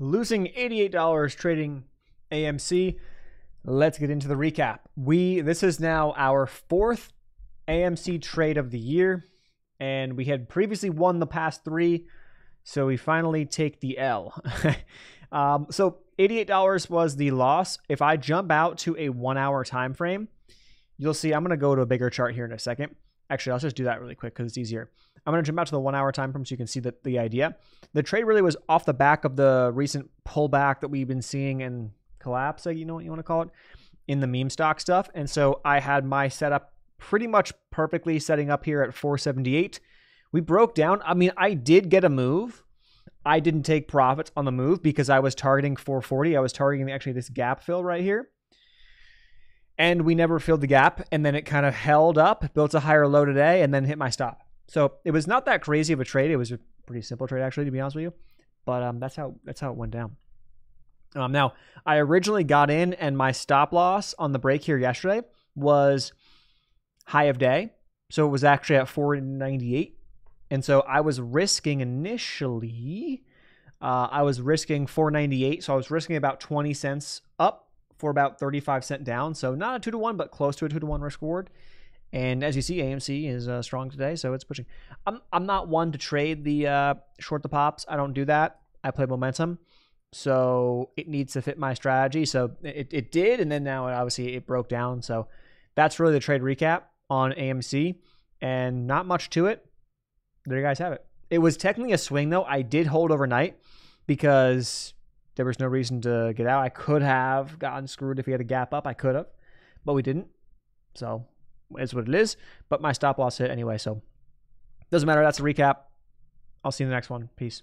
losing $88 trading AMC. Let's get into the recap. We this is now our fourth AMC trade of the year, and we had previously won the past three, so we finally take the L. um, so $88 was the loss. If I jump out to a one hour time frame, you'll see I'm gonna go to a bigger chart here in a second. Actually, I'll just do that really quick because it's easier. I'm going to jump out to the one hour time frame so you can see the, the idea. The trade really was off the back of the recent pullback that we've been seeing and collapse, you know what you want to call it, in the meme stock stuff. And so I had my setup pretty much perfectly setting up here at 478. We broke down. I mean, I did get a move. I didn't take profits on the move because I was targeting 440. I was targeting actually this gap fill right here. And we never filled the gap. And then it kind of held up, built a higher low today, and then hit my stop. So it was not that crazy of a trade. It was a pretty simple trade, actually, to be honest with you. But um, that's how that's how it went down. Um, now, I originally got in, and my stop loss on the break here yesterday was high of day. So it was actually at 498. And so I was risking initially, uh, I was risking 498. So I was risking about 20 cents up for about 35 cent down. So not a two to one, but close to a two to one risk reward. And as you see, AMC is uh, strong today, so it's pushing. I'm I'm not one to trade the uh, short the pops. I don't do that. I play momentum, so it needs to fit my strategy. So it, it did, and then now obviously it broke down. So that's really the trade recap on AMC, and not much to it. There you guys have it. It was technically a swing though. I did hold overnight because there was no reason to get out. I could have gotten screwed if he had a gap up. I could have, but we didn't. So it's what it is. But my stop loss hit anyway, so doesn't matter. That's a recap. I'll see you in the next one. Peace.